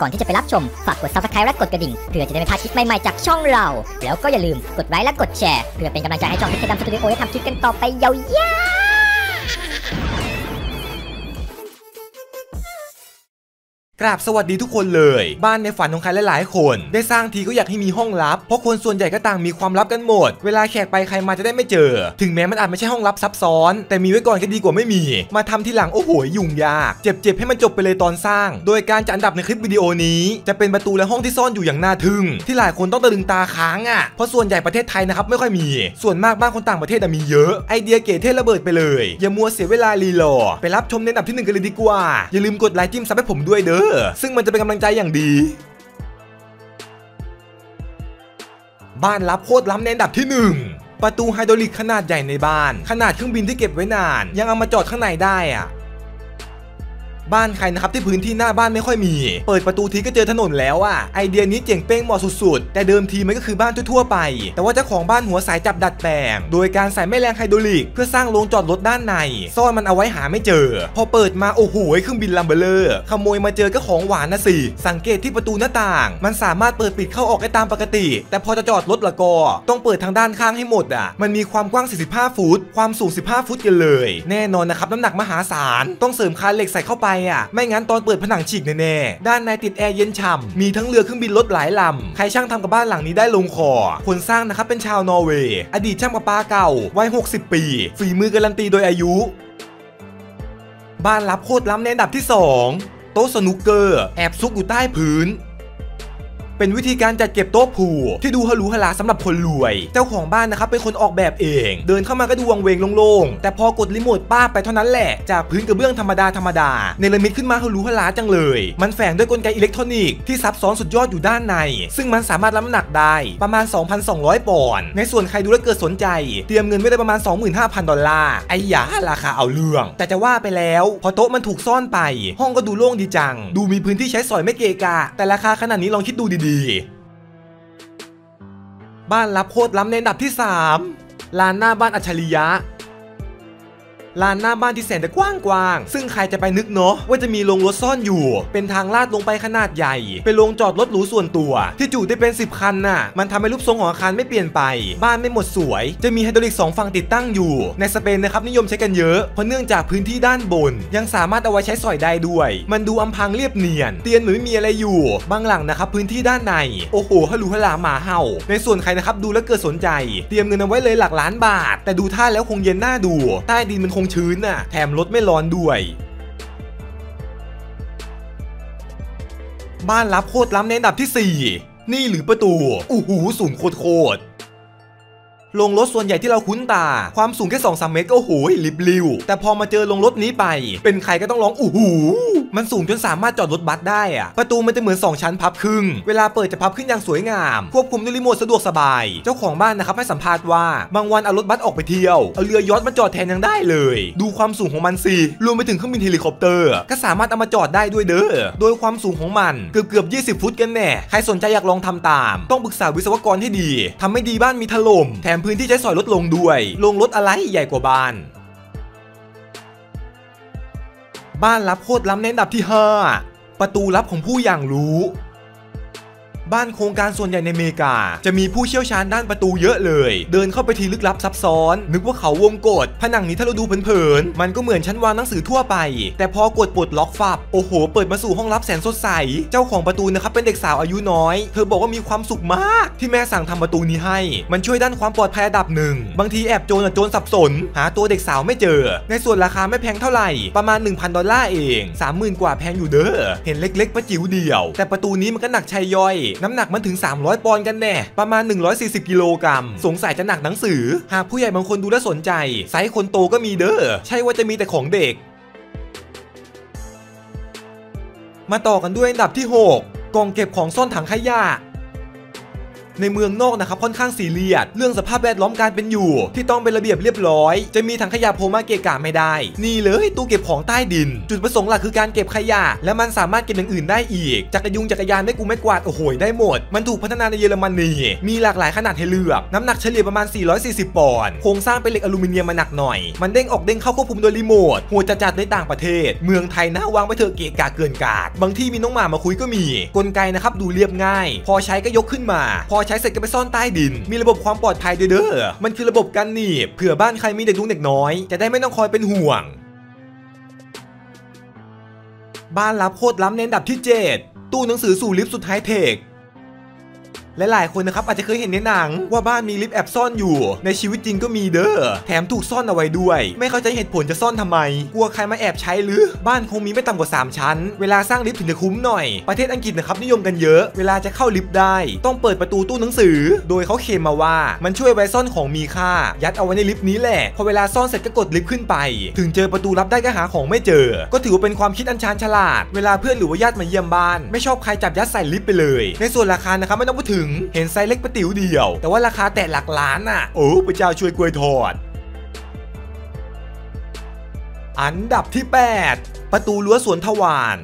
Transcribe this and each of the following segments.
ก่อนที่จะไปรับชม ฝากกด subscribe และกดกระดิ่ง เพื่อจะได้ไม่พลาดคลิปใหม่ ๆ จากช่องเรา แล้วก็อย่าลืมกดไลค์และกดแชร์ เพื่อเป็นกำลังใจให้ช่องพิกดำสตูดิโอได้ทำคลิปกันต่อไปยาวๆ กราบสวัสดีทุกคนเลย บ้านในฝันของใครหลายๆ คน ได้สร้างทีก็อยากให้มีห้องลับ เพราะคนส่วนใหญ่ก็ต่างมีความลับกันหมด เวลาแขกไปใครมาจะได้ไม่เจอ ถึงแม้มันอาจไม่ใช่ห้องลับซับซ้อน แต่มีไว้ก่อนก็ดีกว่าไม่มี มาทำทีหลังโอ้โหยุ่งยาก เจ็บๆให้มันจบไปเลยตอนสร้าง โดยการจัดอันดับในคลิปวิดีโอนี้ จะเป็นประตูและห้องที่ซ่อนอยู่อย่างน่าทึ่ง ที่หลายคนต้องตะลึงตาค้างอะ เพราะส่วนใหญ่ประเทศไทยนะครับไม่ค่อยมี ส่วนมากบ้านคนต่างประเทศมีเยอะไอเดียเก๋เท่ระเบิดไปเลยอย่ามัวเสียเวลารีรอไปรับชมในอันดับที่หนึ่งกันเลยดีกว่าอย่าลืมกดไลค์จิ้มซับให้ผมด้วยเด้อซึ่งมันจะเป็นกำลังใจอย่างดี บ้านลับโคตรล้ำในอันดับที่ 1 ประตูไฮดรอลิกขนาดใหญ่ในบ้าน ขนาดเครื่องบินที่เก็บไว้นาน ยังเอามาจอดข้างในได้อะ บ้านใครนะครับที่พื้นที่หน้าบ้านไม่ค่อยมี เปิดประตูทีก็เจอถนนแล้วอะไอเดียนี้เจ๋งเป้งเหมาะสุดๆ แต่เดิมทีมันก็คือบ้านทั่วๆไป แต่ว่าเจ้าของบ้านหัวใสจับดัดแปลง โดยการใส่แม่แรงไฮดรอลิก เพื่อสร้างโรงจอดรถด้านใน ซ่อนมันเอาไว้หาไม่เจอ พอเปิดมาโอ้โหเครื่องบินลัมเบอร์เลอร์ขโมยมาเจอก็ของหวานนะสิสังเกตที่ประตูหน้าต่าง มันสามารถเปิดปิดเข้าออกได้ตามปกติ แต่พอจะจอดรถละก็ต้องเปิดทางด้านข้างให้หมดอะมันมีความกว้าง 45 ฟุต ความสูง 15 ฟุตกันเลย แน่นอนนะครับน้ำหนักมหาศาลต้องเสริมคานเหล็กใส่เข้าไปอะ ไม่งั้นตอนเปิดผนังฉีกแน่ๆ ด้านในติดแอร์เย็นฉ่ำมีทั้งเรือเครื่องบินรถหลายลำ ใครช่างทำกับบ้านหลังนี้ได้ลงคอ คนสร้างนะครับเป็นชาวนอร์เวย์ อดีตช่างประปาเก่า วัย 60 ปี ฝีมือการันตีโดยอายุ บ้านลับโคตรล้ำในอันดับที่ 2 โต๊ะสนุกเกอร์ แอบซุกอยู่ใต้พื้น เป็นวิธีการจัดเก็บโต๊ะพูลที่ดูฮารุฮาราสำหรับคนรวย เจ้าของบ้านนะครับเป็นคนออกแบบเอง เดินเข้ามาก็ดูวังเวงโล่งๆ แต่พอกดรีโมทป้าไปเท่านั้นแหละ จากพื้นกระเบื้องธรรมดาธรรมดาเนรมิตขึ้นมาฮารุฮาราจังเลย มันแฝงด้วยกลไกอิเล็กทรอนิกส์ที่ซับซ้อนสุดยอดอยู่ด้านใน ซึ่งมันสามารถรับน้ำหนักได้ประมาณ 2,200 ปอนด์ในส่วนใครดูแล้วเกิดสนใจ เตรียมเงินไว้ได้ประมาณ 25,000 ดอลลาร์ไอ้ยาราคาเอาเรื่อง แต่จะว่าไปแล้ว พอโต๊ะมันถูกซ่อนไป ห้องก็ดูโล่งดีจัง ดูมีพื้นที่ใช้สอยไม่เกะกะแต่ราคาขนาดนี้ลองคิดดูดีบ้านรับโคตรล้ำในอันดับที่ 3 ลานหน้าบ้านอัจฉริยะ ลานหน้าบ้านที่แสนจะกว้างกว้างๆซึ่งใครจะไปนึกเนาะว่าจะมีโรงรถซ่อนอยู่ เป็นทางลาดลงไปขนาดใหญ่ เป็นโรงจอดรถหรูส่วนตัว ที่จุได้เป็น 10 คันน่ะ มันทำให้รูปทรงของอาคารไม่เปลี่ยนไป บ้านไม่หมดสวย จะมีไฮดรอลิกสองฝั่งติดตั้งอยู่ ในสเปนนะครับนิยมใช้กันเยอะ เพราะเนื่องจากพื้นที่ด้านบน ยังสามารถเอาไว้ใช้สอยได้ด้วย มันดูอำพังเรียบเนียน เตียนเหมือนไม่มีอะไรอยู่ บางหลังนะครับพื้นที่ด้านใน โอ้โหฮาลูฮาลาหมาเห่า ในส่วนใครนะครับดูแล้วเกิดสนใจ เตรียมเงินเอาไว้เลยหลักล้านบาท แต่ดูท่าแล้วคงเย็นหน้าดู ใต้ดินมันคงชื้นน่ะ แถมรถไม่ร้อนด้วย บ้านรับโคตรล้ำในอันดับที่ 4 นี่หรือประตูอู้หูสูงโคตร โรงรถส่วนใหญ่ที่เราคุ้นตา ความสูงแค่2อสเมตรก็โอ้โหลิบลิว แต่พอมาเจอโรงรถนี้ไป เป็นใครก็ต้องร้องอู้หูมันสูงจนสามารถจอดรถบัสได้อะประตูมันจะเหมือน 2 ชั้นพับครึ่ง เวลาเปิดจะพับขึ้นอย่างสวยงาม ควบคุมด้วยรีโมทสะดวกสบาย เจ้าของบ้านนะครับให้สัมภาษณ์ว่า บางวันเอารถบัสออกไปเที่ยว เอาเรือยอชต์มาจอดแทนยังได้เลย ดูความสูงของมันสิ รวมไปถึงเครื่องบินเฮลิคอปเตอร์ ก็สามารถเอามาจอดได้ด้วยเด้อ โดยความสูงของมันเกือบเกือบ20 ฟุตกันแน่ ใครสนใจอยากลองทำตาม ต้องปรึกษาวิศวกรให้ดีทำไม่ดีบ้านมีถล่ม แถมพื้นที่ใช้สอยลดลงด้วย ลงรถอะไรใหญ่กว่าบ้าน บ้านรับโคตรล้ำในอันดับที่ 5 ประตูลับของผู้อย่างรู้ บ้านโครงการส่วนใหญ่ในอเมริกา จะมีผู้เชี่ยวชาญด้านประตูเยอะเลย เดินเข้าไปทีลึกลับซับซ้อน นึกว่าเขาวงกดผนังนี้ถ้าเราดูเผินๆมันก็เหมือนชั้นวางหนังสือทั่วไป แต่พอกดปลดล็อกฟับโอ้โห เปิดมาสู่ห้องลับแสนสดใส เจ้าของประตูนะครับเป็นเด็กสาวอายุน้อย เธอบอกว่ามีความสุขมาก ที่แม่สั่งทำประตูนี้ให้ มันช่วยด้านความปลอดภัยระดับหนึ่งบางทีแอบโจรอะโจรสับสน หาตัวเด็กสาวไม่เจอ ในส่วนราคาไม่แพงเท่าไหร่ประมาณ 1,000 ดอลลาร์เอง 30,000 กว่าแพงอยู่เด้อเห็นเล็ก ๆประจิ๋วเดียว แต่ประตูนี้มันก็หนักชัยย่อยน้ำหนักมันถึง 300 ปอนด์กันแน่ ประมาณ 140 กิโลกรัม สงสัยจะหนักหนังสือ หากผู้ใหญ่บางคนดูแลสนใจ ไซส์คนโตก็มีเด้อ ใช่ว่าจะมีแต่ของเด็ก มาต่อกันด้วยอันดับที่ 6 กล่องเก็บของซ่อนถังขยะ ในเมืองนอกนะครับค่อนข้างซีเรียสเรื่องสภาพแวดล้อมการเป็นอยู่ ที่ต้องเป็นระเบียบเรียบร้อย จะมีถังขยะโผล่มาเกะกะไม่ได้ นี่เลยตู้เก็บของใต้ดิน จุดประสงค์หลักคือการเก็บขยะ และมันสามารถเก็บอย่างอื่นได้อีกจักรยุงจักรยานไม้กูไม้กวาดโอ้โหได้หมด มันถูกพัฒนาในเยอรมนีมีหลากหลายขนาดให้เลือก น้ำหนักเฉลี่ยประมาณ 440 ปอนด์โครงสร้างเป็นเหล็กอลูมิเนียมมาหนักหน่อย มันเด้งออกเด้งเข้าควบคุมโดยรีโมทโหดจัดๆในต่างประเทศ เมืองไทยนะวางไว้เถอะเกะกะเกินกาดบางที่มีน้องหมามาคุยก็มี กลไกนะครับดูเรียบง่าย พอใช้ก็ยกขึ้นมา พอใช้เสร็จก็ไปซ่อนใต้ดิน มีระบบความปลอดภัยเด้อมันคือระบบกันหนีบเผื่อบ้านใครมีเด็กลุงเด็กน้อย จะได้ไม่ต้องคอยเป็นห่วง บ้านลับโคตรล้ำในอันดับที่ 7 ตู้หนังสือสู่ลิฟต์สุดไฮเทค และหลายคนนะครับอาจจะเคยเห็นในหนังว่าบ้านมีลิฟต์แอบซ่อนอยู่ ในชีวิตจริงก็มีเด้อแถมถูกซ่อนเอาไว้ด้วย ไม่เข้าใจเหตุผลจะซ่อนทำไม กลัวใครมาแอบใช้หรือบ้านคงมีไม่ต่ำกว่า 3 ชั้น เวลาสร้างลิฟต์ถึงจะคุ้มหน่อย ประเทศอังกฤษนะครับนิยมกันเยอะ เวลาจะเข้าลิฟต์ได้ ต้องเปิดประตูตู้หนังสือ โดยเขาเคลมมาว่ามันช่วยไว้ซ่อนของมีค่า ยัดเอาไว้ในลิฟต์นี้แหละพอเวลาซ่อนเสร็จก็กดลิฟต์ขึ้นไป ถึงเจอประตูลับได้ก็หาของไม่เจอ ก็ถือว่าเป็นความคิดอันชาญฉลาด เวลาเพื่อนหรือว่าญาติมาเยี่ยมบ้าน ไม่ชอบใครจับยัดใส่ลิฟต์ไปเลย ในส่วนราคานะครับไม่ต้องพูดถึงเห็นไซส์เล็กประติ๋วเดียว แต่ว่าราคาแตะหลักล้านอะ โอ้พระเจ้าช่วยกล้วยทอด อันดับที่ 8 ประตูรั้วสวนทวาร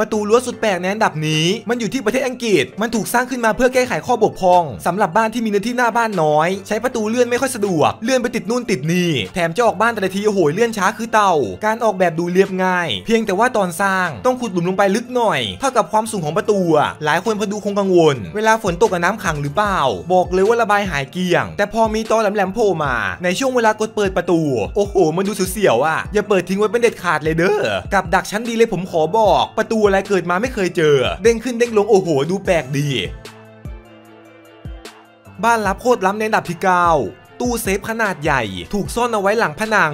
ประตูรั้วสุดแปลกในอันดับนี้ มันอยู่ที่ประเทศอังกฤษ มันถูกสร้างขึ้นมาเพื่อแก้ไขข้อบกพร่องสำหรับบ้านที่มีเนื้อที่หน้าบ้านน้อย ใช้ประตูเลื่อนไม่ค่อยสะดวก เลื่อนไปติดนู่นติดนี่ แถมจะออกบ้านแต่ละทีโอ้โหเลื่อนช้าคือเต่า การออกแบบดูเรียบง่าย เพียงแต่ว่าตอนสร้างต้องขุดหลุมลงไปลึกหน่อย เท่ากับความสูงของประตูอะหลายคนพอดูคงกังวล เวลาฝนตกกับน้ำขังหรือเปล่า บอกเลยว่าระบายหายเกลี้ยง แต่พอมีตอแหลมๆโผล่มา ในช่วงเวลากดเปิดประตู โอ้โห มันดูเสียวๆอะอย่าเปิดทิ้งไว้เป็นเด็ดขาดเลยเด้อกับดักชั้นดีเลยผมขอบอกประตูอะไรเกิดมาไม่เคยเจอ เด้งขึ้นเด้งลงโอ้โห ดูแปลกดี บ้านลับโคตรล้ำในอันดับที่9ตู้เซฟขนาดใหญ่ ถูกซ่อนเอาไว้หลังผนัง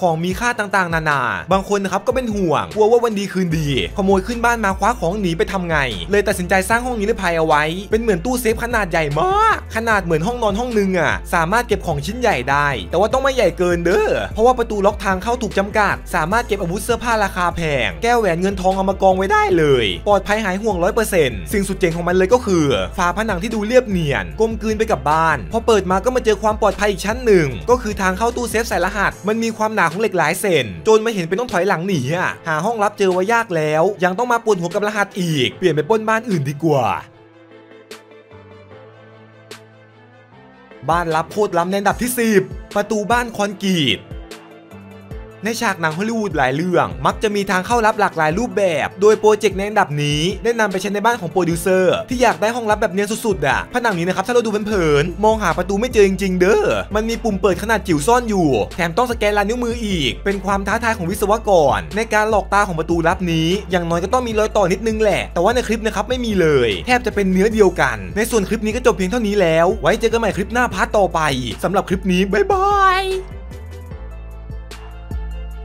ของมีค่าต่างๆ นานา บางคนนะครับก็เป็นห่วงกลัวว่าวันดีคืนดี ขโมยขึ้นบ้านมาคว้าของหนีไปทำไง เลยตัดสินใจสร้างห้องนิรภัยเอาไว้ เป็นเหมือนตู้เซฟขนาดใหญ่มาก ขนาดเหมือนห้องนอนห้องนึงอะ สามารถเก็บของชิ้นใหญ่ได้ แต่ว่าต้องไม่ใหญ่เกินเด้อ เพราะว่าประตูล็อกทางเข้าถูกจำกัด สามารถเก็บอาวุธเสื้อผ้าราคาแพง แก้วแหวนเงินทองเอามากองไว้ได้เลย ปลอดภัยหายห่วง100%สิ่งสุดเจ๋งของมันเลยก็คือ ฝาผนังที่ดูเรียบเนียน กลมกลืนไปกับบ้าน พอเปิดมาก็มาเจอความปลอดภัยอีกชั้นหนึ่ง ก็คือทางเข้าตู้เซฟใส่รหัส มันมีความหนาของเหล็กหลายเซนโจรมาเห็นเป็นต้องถอยหลังหนีอะหาห้องลับเจอว่ายากแล้ว ยังต้องมาปวดหัวกับรหัสอีก เปลี่ยนไปป้นบ้านอื่นดีกว่าบ้านลับโคตรล้ำในอันดับที่ 10 ประตูบ้านคอนกรีต ในฉากหนังฮอลลีวูดหลายเรื่อง มักจะมีทางเข้าลับหลากหลายรูปแบบ โดยโปรเจกต์ในอันดับนี้ได้นำไปใช้ในบ้านของโปรดิวเซอร์ที่อยากได้ห้องลับแบบเนียนสุดๆอะผนังนี้นะครับถ้าเราดูเผินๆมองหาประตูไม่เจอจริงๆ เด้อมันมีปุ่มเปิดขนาดจิ๋วซ่อนอยู่ แถมต้องสแกนลายนิ้วมืออีก เป็นความท้าทายของวิศวกร ในการหลอกตาของประตูลับนี้ อย่างน้อยก็ต้องมีรอยต่อนิดนึงแหละ แต่ว่าในคลิปนะครับไม่มีเลย แทบจะเป็นเนื้อเดียวกัน ในส่วนคลิปนี้ก็จบเพียงเท่านี้แล้ว ไว้เจอกันใหม่คลิปหน้าพาร์ทต่อไปสำหรับคลิปนี้บ๊ายบาย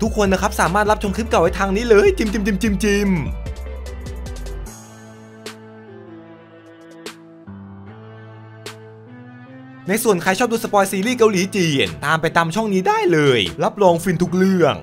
ทุกคนนะครับสามารถรับชมคลิปเก่าไว้ทางนี้เลยจิมจิมจิมจิมจิมในส่วนใครชอบดูสปอยซีรีส์เกาหลีจีนตามไปตามช่องนี้ได้เลย รับรองฟินทุกเรื่อง